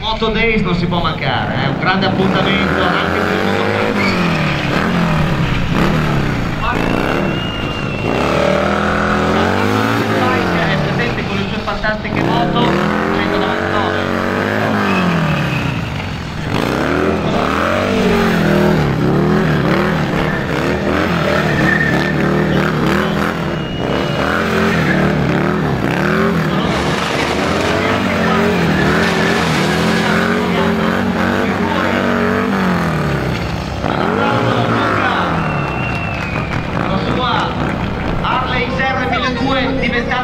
Moto Days non si può mancare è eh? un grande appuntamento anche per il mondo è presente con le sue fantastiche moto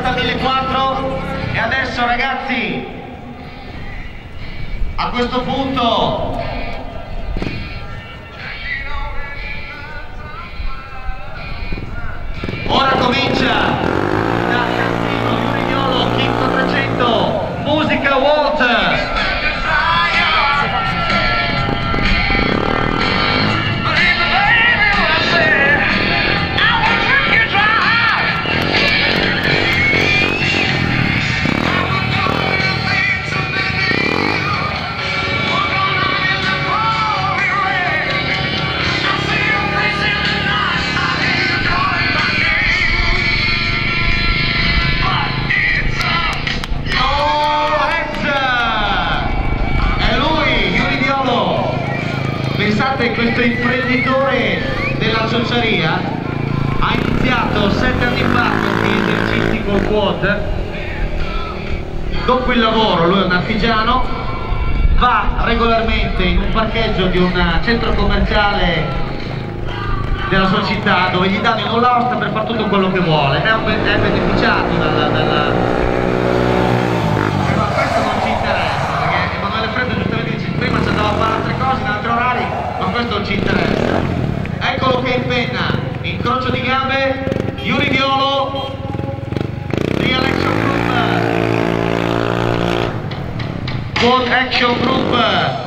1200 diventata 1400 e adesso ragazzi a questo punto ora comincia da Cantino Jurignolo Kinto 300 musica Walter Pensate, questo imprenditore della ciociaria ha iniziato sette anni fa questi esercizi col quad. Dopo il lavoro, lui è un artigiano, va regolarmente in un parcheggio di un centro commerciale della sua città dove gli danno in nulla per fare tutto quello che vuole. È, un è beneficiato dalla- dalla, questo ci interessa. Eccolo che impenna, incrocio di gambe, Yuri Violo, Real Action Group, Quad Action Group,